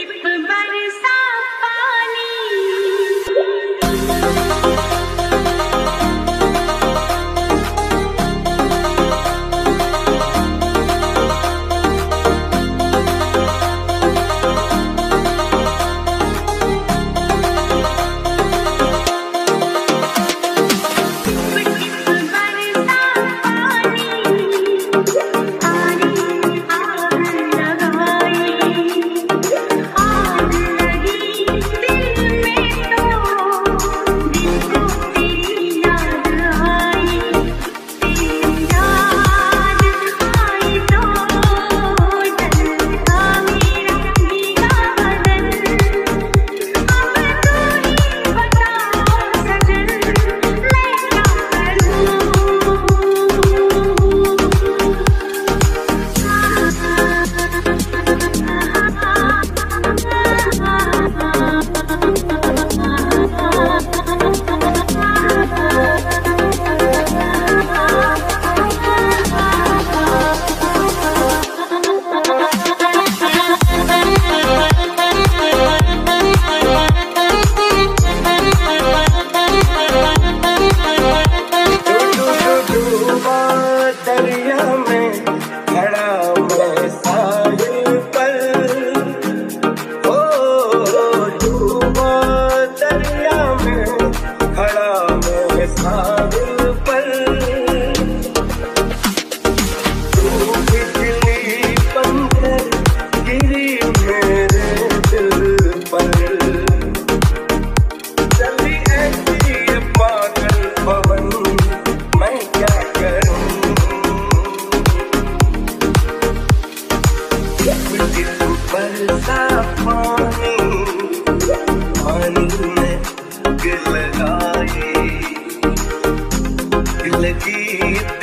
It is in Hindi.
keep it by his बरसा पानी पानी में लगाई लगी